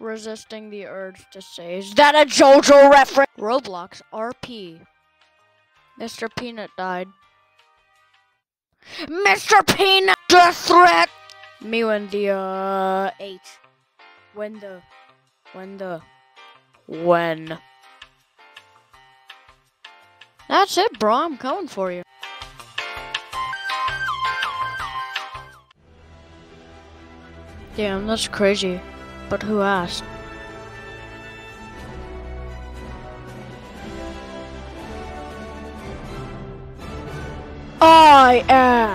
resisting the urge to say, Is that a JoJo reference? Roblox RP. Mr. Peanut died. Mr. Peanut! Death threat! Me when the, uh, H. When the. When the. When. That's it, bro. I'm coming for you. Damn, that's crazy. But who asked? I am.